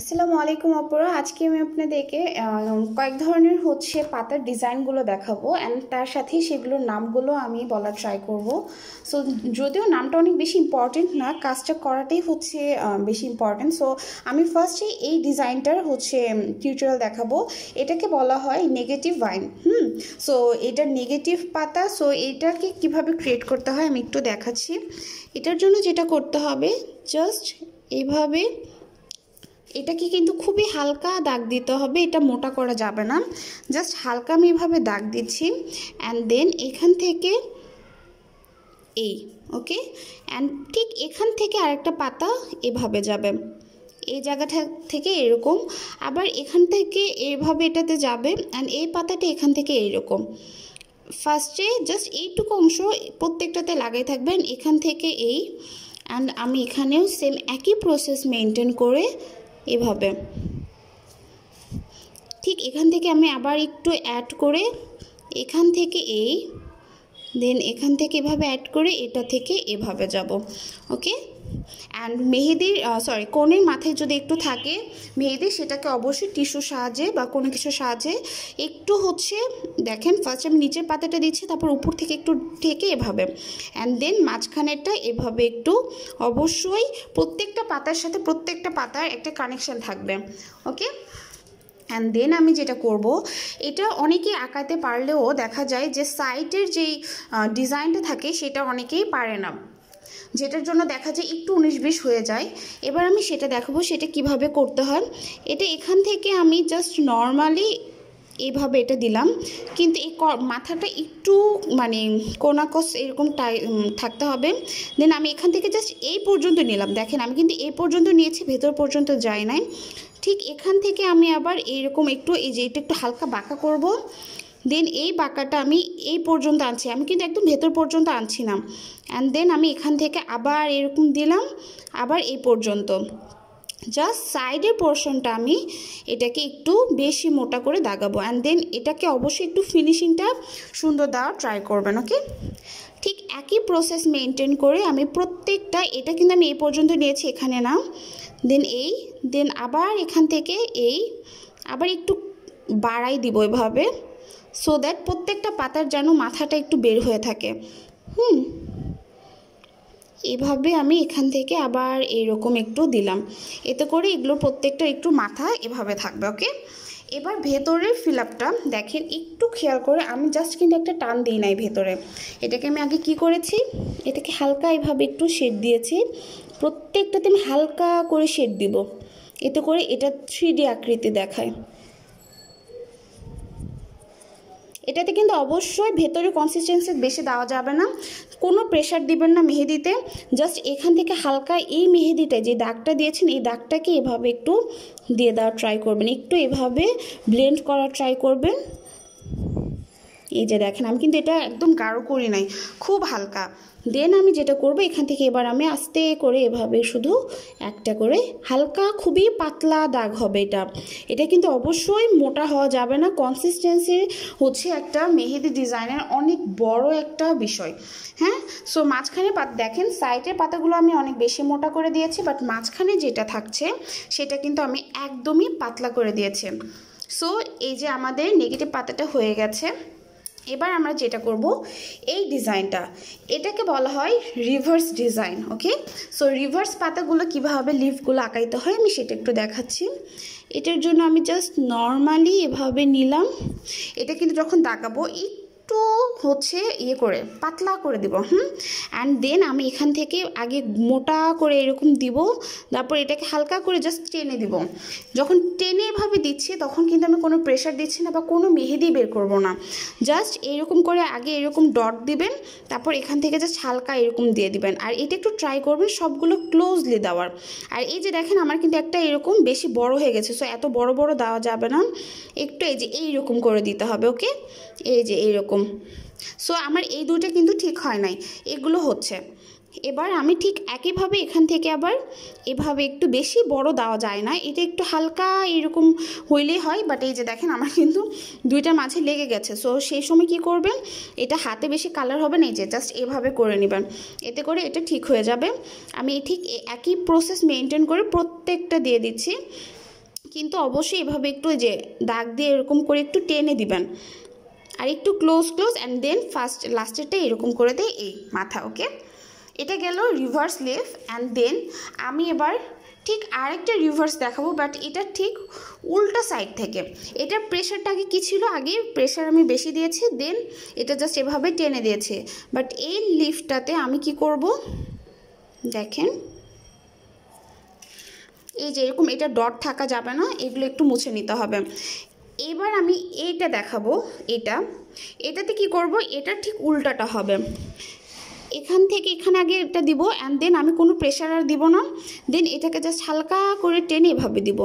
আসসালামু আলাইকুম আপুরা আজকে আমি আপনাদেরকে কয়েক ধরনের হচ্ছে পাতার ডিজাইনগুলো দেখাবো অ্যান্ড তার সাথে সেগুলোর নামগুলো আমি বলার ট্রাই করব। সো যদিও নামটা অনেক বেশি ইম্পর্টেন্ট না, কাজটা করাটাই হচ্ছে বেশি ইম্পর্টেন্ট সো আমি ফার্স্টে এই ডিজাইনটার হচ্ছে টিউটোরিয়াল দেখাবো। এটাকে বলা হয় নেগেটিভ ভাইন হুম? সো এটা নেগেটিভ পাতা সো এটাকে কীভাবে ক্রিয়েট করতে হয় আমি একটু দেখাচ্ছি। এটার জন্য যেটা করতে হবে জাস্ট এইভাবে এটাকে কিন্তু খুবই হালকা দাগ দিতে হবে, এটা মোটা করা যাবে না। জাস্ট হালকা আমি এভাবে দাগ দিচ্ছি। অ্যান্ড দেন এখান থেকে এই ওকে অ্যান্ড ঠিক এখান থেকে আরেকটা পাতা এভাবে যাবে। এই জায়গাটা থেকে এরকম। আবার এখান থেকে এইভাবে এটাতে যাবে। অ্যান্ড এই পাতাটা এখান থেকে এইরকম। ফার্স্টে জাস্ট এইটুকু অংশ প্রত্যেকটাতে লাগাই থাকবেন এখান থেকে এই। অ্যান্ড আমি এখানেও সেম একই প্রসেস মেনটেন করে এভাবে। ঠিক এখান থেকে আমি আবার একটু অ্যাড করে এখান থেকে এই দেন এখান থেকে এভাবে অ্যাড করে এটা থেকে এভাবে যাব। ওকে অ্যান্ড মেহেদির সরি কোণের মাথায় যদি একটু থাকে, মেহেদি সেটাকে অবশ্যই টিস্যু সাহায্যে বা কোনো কিছু সাহায্যে একটু হচ্ছে, দেখেন ফার্স্ট আমি নিচের পাতাটা দিচ্ছি, তারপর উপর থেকে একটু ঠেকে এভাবে। অ্যান্ড দেন মাঝখানেরটা এভাবে একটু অবশ্যই প্রত্যেকটা পাতার সাথে প্রত্যেকটা পাতার একটা কানেকশন থাকবে ওকে অ্যান্ড দেন আমি যেটা করব, এটা অনেকেই আঁকাতে পারলেও দেখা যায় যে সাইটের যেই ডিজাইনটা থাকে, সেটা অনেকেই পারে না। যেটার জন্য দেখা যায় একটু উনিশ বিশ হয়ে যায়। এবার আমি সেটা দেখাবো, সেটা কীভাবে করতে হয়। এটা এখান থেকে আমি জাস্ট নর্মালি এইভাবে এটা দিলাম। কিন্তু এই মাথাটা একটু মানে কোনাকস এরকম টাই থাকতে হবে। দেন আমি এখান থেকে জাস্ট এই পর্যন্ত নিলাম। দেখেন, আমি কিন্তু এই পর্যন্ত নিয়েছি, ভেতর পর্যন্ত যাই নাই। ঠিক এখান থেকে আমি আবার এইরকম একটু এই যে এটা একটু হালকা বাঁকা করব। দেন এই বাঁকাটা আমি এই পর্যন্ত আনছি। আমি কিন্তু একদম ভেতর পর্যন্ত আনছি না অ্যান্ড দেন আমি এখান থেকে আবার এরকম দিলাম, আবার এই পর্যন্ত। জাস্ট সাইডের পোর্শনটা আমি এটাকে একটু বেশি মোটা করে দাগাবো। অ্যান্ড দেন এটাকে অবশ্যই একটু ফিনিশিংটা সুন্দর দেওয়ার ট্রাই করবেন ওকে ঠিক একই প্রসেস মেনটেন করে আমি প্রত্যেকটা, এটা কিন্তু আমি এই পর্যন্ত নিয়েছি এখানে না। দেন এই দেন আবার এখান থেকে এই, আবার একটু বাড়াই দিব এভাবে। সো দ্যাট প্রত্যেকটা পাতার যেন মাথাটা একটু বের হয়ে থাকে। হুম। এভাবে আমি এখান থেকে আবার এইরকম একটু দিলাম। এতে করে এগুলো প্রত্যেকটা একটু মাথা এভাবে থাকবে ওকে এবার ভেতরের ফিল আপটা দেখেন, একটু খেয়াল করে আমি জাস্ট কিন্তু একটা টান দিই নাই ভেতরে। এটাকে আমি আগে কি করেছি? এটাকে হালকা এভাবে একটু শেড দিয়েছি। প্রত্যেকটাতে আমি হালকা করে শেড দিব। এতে করে এটা থ্রি আকৃতি দেখায়। এটাতে কিন্তু অবশ্যই ভেতরে কনসিস্টেন্সি বেশি দেওয়া যাবে না। কোনো প্রেশার দিবেন না মেহেদিতে। জাস্ট এখান থেকে হালকা এই মেহেদিটা যে দাগটা দিয়েছেন, এই দাগটাকে এভাবে একটু দিয়ে দেওয়ার ট্রাই করবেন। একটু এভাবে ব্লেন্ড করার ট্রাই করবেন। এই যে দেখেন, আমি কিন্তু এটা একদম গাঢ় করি নাই, খুব হালকা। দেন আমি যেটা করব, এখান থেকে এবার আমি আস্তে করে এভাবে শুধু একটা করে হালকা, খুবই পাতলা দাগ হবে এটা। এটা কিন্তু অবশ্যই মোটা হওয়া যাবে না কনসিস্টেন্সি হচ্ছে একটা মেহেদি ডিজাইনের অনেক বড় একটা বিষয়। হ্যাঁ? সো মাঝখানে পাত, দেখেন সাইডের পাতাগুলো আমি অনেক বেশি মোটা করে দিয়েছি বাট মাঝখানে যেটা থাকছে, সেটা কিন্তু আমি একদমই পাতলা করে দিয়েছি। সো এই যে আমাদের নেগেটিভ পাতাটা হয়ে গেছে এবার আমরা যেটা করব, এই ডিজাইনটা। এটাকে বলা হয় reverse design okay so reverse পাতাগুলো কীভাবে লিফগুলো আঁকাইতে হয় আমি সেটা একটু দেখাচ্ছি। এটার জন্য আমি জাস্ট নর্মালি এভাবে নিলাম। এটা কিন্তু যখন দাগাবো একটু হচ্ছে ইয়ে করে, পাতলা করে দিব, হুম? অ্যান্ড দেন আমি এখান থেকে আগে মোটা করে এরকম দিব, তারপর এটাকে হালকা করে জাস্ট টেনে দিব। যখন টেনে এভাবে দিচ্ছি, তখন কিন্তু আমি কোনো প্রেশার দিচ্ছি না বা কোনো মেহেদি বের করব না। জাস্ট এরকম করে আগে এরকম ডট দিবেন, তারপর এখান থেকে জাস্ট হালকা এরকম দিয়ে দিবেন। আর এটা একটু ট্রাই করবেন সবগুলো ক্লোজলি দেওয়ার। আর এই যে দেখেন, আমার কিন্তু একটা এরকম বেশি বড় হয়ে গেছে সো এত বড় বড় দেওয়া যাবে না। একটু এই যে এইরকম করে দিতে হবে ওকে এই যে এইরকম। সো আমার এই দুইটা কিন্তু ঠিক হয় নাই। এগুলো হচ্ছে। এবার আমি ঠিক একইভাবে এখান থেকে আবার এভাবে একটু বেশি বড় দেওয়া যায় না। এটা একটু হালকা এরকম হইলেই হয় বাট এই যে দেখেন, আমার কিন্তু দুইটার মাঝে লেগে গেছে। সো সেই সময় কি করবেন? এটা হাতে বেশি কালার হবে না, এই যে জাস্ট এভাবে করে নেবেন। এতে করে এটা ঠিক হয়ে যাবে। আমি ঠিক একই প্রসেস মেনটেন করে প্রত্যেকটা দিয়ে দিচ্ছি। কিন্তু অবশ্যই এভাবে একটু যে দাগ দিয়ে এরকম করে একটু টেনে দিবেন। আর একটু close close and then first লাস্টেরটা এরকম করে দেয় এই মাথা ওকে এটা গেল রিভার্স লেফ অ্যান্ড দেন আমি এবার ঠিক আরেকটা রিভার্স দেখাবো বাট এটা ঠিক উল্টা সাইড থেকে। এটার প্রেশারটা আগে কী ছিল? আগে প্রেশার আমি বেশি দিয়েছি দেন এটা জাস্ট এভাবে টেনে দিয়েছে। বাট এই লিফটটাতে আমি কি করব? দেখেন। এই যে এরকম এটা ডট থাকা যাবে না, এগুলো একটু মুছে নিতে হবে। এবার আমি এইটা দেখাবো, এটা। এটাতে কি করব? এটা ঠিক উল্টাটা হবে। এখান থেকে এখানে আগে এটা দিব অ্যান্ড দেন আমি কোনো প্রেশার আর দিব না। দেন এটাকে জাস্ট হালকা করে টেনে এভাবে দিব।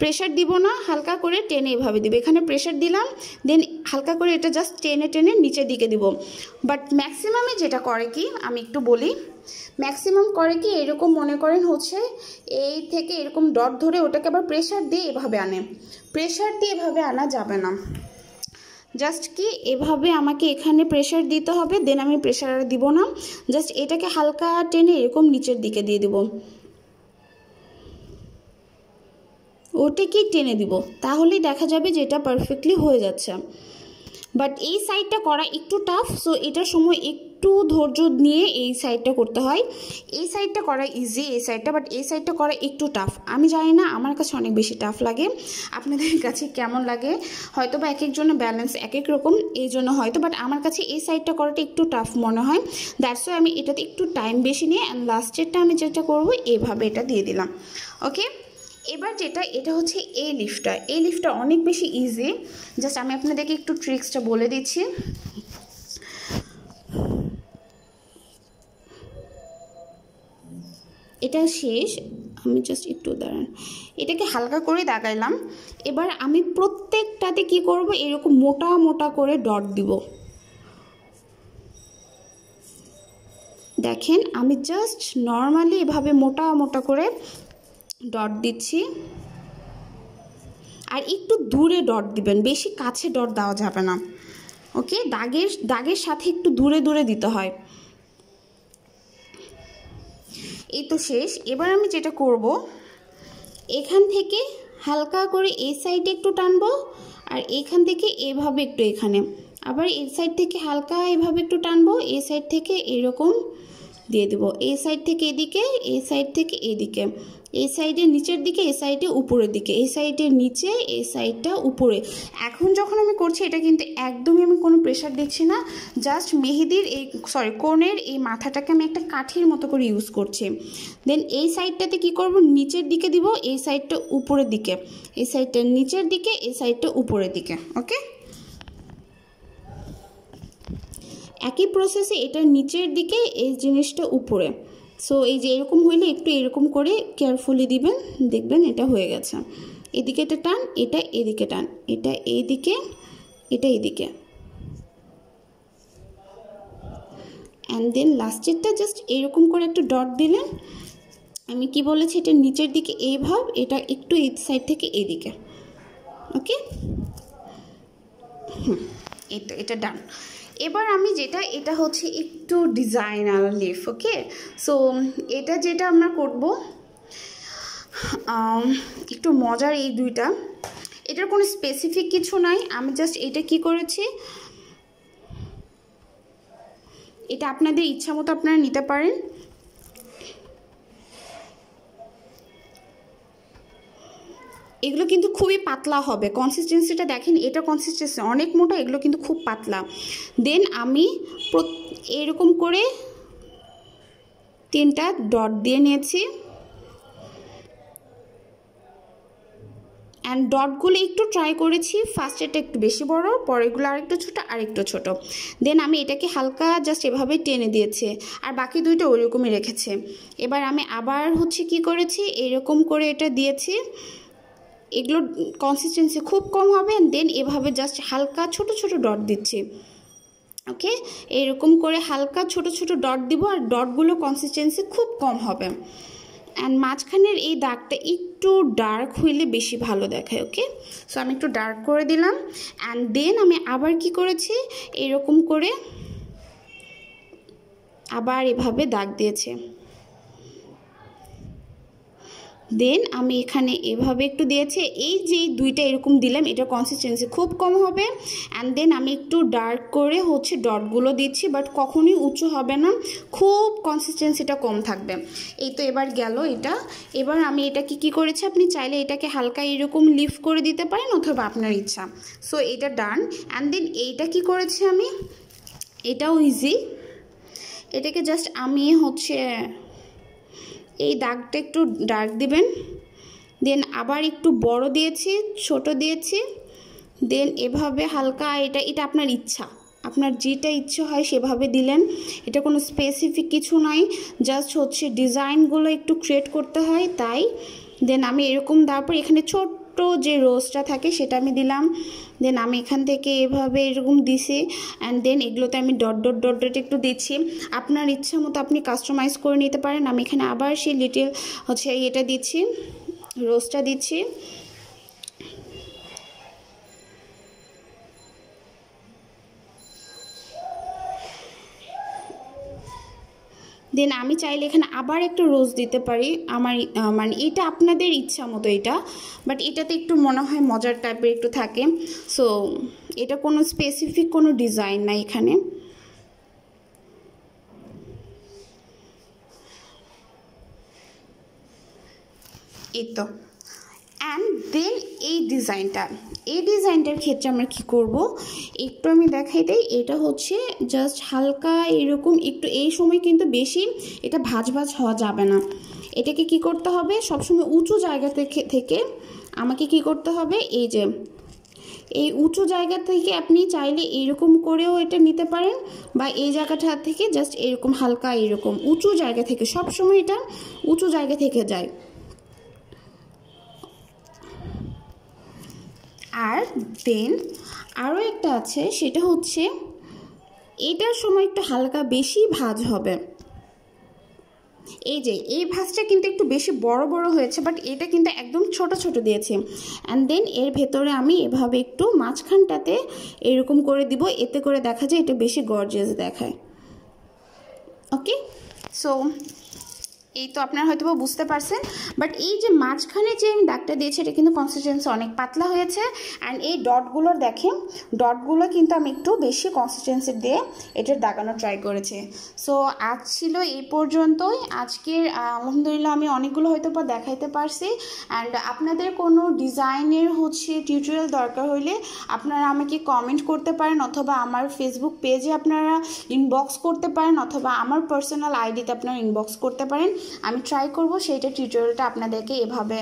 প্রেশার দিব না, হালকা করে টেনে এভাবে দিব। এখানে প্রেশার দিলাম দেন হালকা করে এটা জাস্ট টেনে টেনে নিচের দিকে দিব। বাট ম্যাক্সিমামে যেটা করে কি, আমি একটু বলি। ম্যাক্সিমাম করে কি এরকম মনে করেন হচ্ছে এই থেকে এরকম ডট ধরে ওটাকে আবার প্রেশার দিয়ে এভাবে আনে। প্রেশার দিয়ে এভাবে আনা যাবে না। জাস্ট কি এভাবে আমাকে এখানে প্রেশার দিতে হবে দেন আমি প্রেশার আর দিব না। জাস্ট এটাকে হালকা টেনে এরকম নিচের দিকে দিয়ে দিব। ওটাকেই টেনে দিব? তাহলেই দেখা যাবে যে এটা পারফেক্টলি হয়ে যাচ্ছে। বাট এই সাইডটা করা একটু টাফ সো এটার সময় একটু ধৈর্য নিয়ে এই সাইডটা করতে হয়। এই সাইডটা করা ইজি এই সাইডটা বাট এই সাইডটা করা একটু টাফ আমি জানি না, আমার কাছে অনেক বেশি টাফ লাগে। আপনাদের কাছে কেমন লাগে? হয়তো বা এক একজনের ব্যালেন্স এক এক রকম, এই জন্য হয়তো বাট আমার কাছে এই সাইডটা করাটা একটু টাফ মনে হয়। দ্যাটস আমি এটাতে একটু টাইম বেশি নিয়ে অ্যান্ড লাস্টেরটা আমি যেটা করব এইভাবে এটা দিয়ে দিলাম। ওকে এবার যেটা, এটা হচ্ছে এই লিফটটা এই লিফটটা অনেক বেশি ইজি জাস্ট আমি আপনাদেরকে একটু ট্রিক্সটা বলে দিচ্ছি। এটা শেষ। আমি জাস্ট একটু দাঁড়ান। এটাকে হালকা করে দাগাইলাম। এবার আমি প্রত্যেকটাতে কি করব? এরকম মোটা মোটা করে ডট দিব। দেখেন, আমি জাস্ট নর্মালি এভাবে মোটা মোটা করে ডট দিচ্ছি। আর একটু দূরে ডট দিবেন। বেশি কাছে ডট দেওয়া যাবে না। ওকে দাগের দাগের সাথে একটু দূরে দূরে দিতে হয়। এই তো শেষ। এবার আমি যেটা করব, এখান থেকে হালকা করে এই সাইডে একটু টানবো আর এখান থেকে এভাবে একটু এখানে। আবার এই সাইড থেকে হালকা এভাবে একটু টানবো, এই সাইড থেকে এরকম দিয়ে দেবো। এই সাইড থেকে এদিকে, এই সাইড থেকে এদিকে। এই সাইডের নিচের দিকে এই সাইডে উপরের দিকে। এই সাইডের নিচে এই সাইডটা উপরে। এখন যখন আমি করছি, এটা কিন্তু একদমই আমি কোনো প্রেশার দিচ্ছি না। জাস্ট মেহেদির এই সরি কোণের এই মাথাটাকে আমি একটা কাঠির মতো করে ইউজ করছি। দেন এই সাইডটাতে কি করব? নিচের দিকে দিব এই সাইডটা উপরের দিকে। এই সাইডটা নিচের দিকে এই সাইডটা উপরের দিকে ওকে একই প্রসেসে এটা নিচের দিকে, এই জিনিসটা উপরে। সো এই যে এরকম হইলে একটু এরকম করে কেয়ারফুলি দিবেন, দেখবেন এটা হয়ে গেছে। এদিকে এটা টান, এটা এদিকে টান, এটা এইদিকে, এটা এদিকে অ্যান্ড দেন লাস্টেরটা জাস্ট এরকম করে একটু ডট দিলেন আমি কি বলেছি, এটা নিচের দিকে এই ভাব, এটা একটু এই সাইড থেকে এদিকে। ওকে হুম এই তো এটা ডান এবার আমি যেটা, এটা হচ্ছে একটু ডিজাইনার লিফ ওকে? সো এটা যেটা আমরা করব একটু মজার এই দুইটা। এটার কোনো স্পেসিফিক কিছু নাই, আমি জাস্ট এটা কি করেছি? এটা আপনাদের ইচ্ছা মতো আপনারা নিতে পারেন। এগুলো কিন্তু খুবই পাতলা হবে। কনসিস্টেন্সিটা দেখেন, এটা কনসিস্টেন্সি অনেক মোটা, এগুলো কিন্তু খুব পাতলা। দেন আমি এরকম করে তিনটা ডট দিয়ে নিয়েছি। অ্যান্ড ডটগুলো একটু ট্রাই করেছি ফার্স্টেরটা একটু বেশি বড়, পরেরগুলো আরেকটু ছোটো, আরেকটু ছোট। দেন আমি এটাকে হালকা জাস্ট এভাবে টেনে দিয়েছে, আর বাকি দুইটা ওইরকমই রেখেছে। এবার আমি আবার হচ্ছে কি করেছি, এরকম করে এটা দিয়েছি। এগুলো কনসিস্টেন্সি খুব কম হবে দেন এভাবে জাস্ট হালকা ছোট ছোট ডট দিচ্ছি। ওকে এরকম করে হালকা ছোট ছোট ডট দিব আর ডটগুলো কনসিস্টেন্সি খুব কম হবে। অ্যান্ড মাঝখানের এই দাগটা একটু ডার্ক হইলে বেশি ভালো দেখায় ওকে সো আমি একটু ডার্ক করে দিলাম। অ্যান্ড দেন আমি আবার কি করেছি? এরকম করে আবার এভাবে দাগ দিয়েছে। দেন আমি এখানে এভাবে একটু দিয়েছি। এই যে দুইটা এরকম দিলাম, এটা কনসিস্টেন্সি খুব কম হবে। অ্যান্ড দেন আমি একটু ডার্ক করে হচ্ছে ডটগুলো দিচ্ছি বাট কখনোই উঁচু হবে না। খুব কনসিস্টেন্সিটা কম থাকবে। এই তো এবার গেল এটা। এবার আমি এটাকে কি করেছি আপনি চাইলে এটাকে হালকা এরকম লিফট করে দিতে পারেন অথবা আপনার ইচ্ছা। সো এটা ডান অ্যান্ড দেন এইটা কি করেছি আমি? এটাও ইজি এটাকে জাস্ট আমি হচ্ছে এই দাগটা একটু ডার্ক দিবেন। দেন আবার একটু বড় দিয়েছি, ছোট দিয়েছি। দেন এভাবে হালকা এটা এটা আপনার ইচ্ছা। আপনার যেটা ইচ্ছে হয় সেভাবে দিলেন। এটা কোনো স্পেসিফিক কিছু নয়। জাস্ট হচ্ছে ডিজাইনগুলো একটু ক্রিয়েট করতে হয়, তাই। দেন আমি এরকম দেওয়ার পর এখানে ছোট্ট যে রোজটা থাকে সেটা আমি দিলাম। দেন আমি এখান থেকে এভাবে এরকম দিছি। অ্যান্ড দেন এগুলোতে আমি ডট ডট ডট ডট একটু দিচ্ছি। আপনার ইচ্ছা মতো আপনি কাস্টমাইজ করে নিতে পারেন। আমি এখানে আবার সেই লিটিল হচ্ছে এটা দিচ্ছি। রোজটা দিচ্ছি। দেন আমি চাইলে এখানে আবার একটু রোজ দিতে পারি। আমার মানে এটা আপনাদের ইচ্ছা মতো এটা বাট এটাতে একটু মনে হয় মজার টাইপের একটু থাকে। সো এটা কোনো স্পেসিফিক কোনো ডিজাইন না এখানে। এই তো। অ্যান্ড দেন এই ডিজাইনটা এই ডিজাইনটার ক্ষেত্রে আমরা কি করব? একটু আমি দেখাই দিই। এটা হচ্ছে জাস্ট হালকা এরকম একটু এই সময় কিন্তু বেশি এটা ভাজ ভাজ হওয়া যাবে না। এটাকে কি করতে হবে? সবসময় উঁচু জায়গা থেকে থেকে আমাকে কি করতে হবে? এই যে, এই উঁচু জায়গা থেকে আপনি চাইলে এইরকম করেও এটা নিতে পারেন বা এই জায়গাটা থেকে জাস্ট এরকম হালকা এরকম উঁচু জায়গা থেকে সবসময় এটা উঁচু জায়গা থেকে যায়। আর দেন আরও একটা আছে, সেটা হচ্ছে এটার সময় একটু হালকা বেশি ভাজ হবে। এই যে, এই ভাজটা কিন্তু একটু বেশি বড় বড় হয়েছে বাট এটা কিন্তু একদম ছোট ছোট দিয়েছে। অ্যান্ড দেন এর ভেতরে আমি এভাবে একটু মাঝখানটাতে এরকম করে দিব, এতে করে দেখা যায় এটা বেশি গর্জেস দেখায়। ওকে সো এই তো আপনারা হয়তো বুঝতে পারছেন বাট এই যে মাঝখানে যে আমি দাগটা দিয়েছি, এটা কিন্তু কনসিস্টেন্সি অনেক পাতলা হয়েছে অ্যান্ড এই ডটগুলোর দেখেন, ডটগুলো কিন্তু আমি একটু বেশি কনসিস্টেন্সি দিয়ে এটার দাগানো ট্রাই করেছি। সো আজ ছিল এই পর্যন্তই, আজকের আলহামদুলিল্লাহ আমি অনেকগুলো হয়তো বা দেখাইতে পারছি অ্যান্ড আপনাদের কোনো ডিজাইনের হচ্ছে টিউটোরিয়াল দরকার হইলে আপনারা আমাকে কমেন্ট করতে পারেন, অথবা আমার ফেসবুক পেজে আপনারা ইনবক্স করতে পারেন, অথবা আমার পার্সোনাল আইডিতে আপনারা ইনবক্স করতে পারেন। আমি ট্রাই করব সেইটা টিউটোরিয়ালটা আপনাদেরকে এভাবে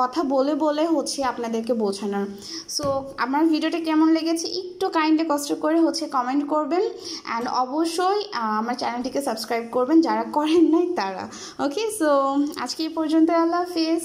কথা বলে বলে হচ্ছে আপনাদেরকে বোঝানোর। সো আমার ভিডিওটা কেমন লেগেছে একটু কাইন্ডলি কষ্ট করে হচ্ছে কমেন্ট করবেন অ্যান্ড অবশ্যই আমার চ্যানেলটিকে সাবস্ক্রাইব করবেন যারা করেন নাই তারা। ওকে সো আজকে এই পর্যন্ত আল্লাহ হাফিজ।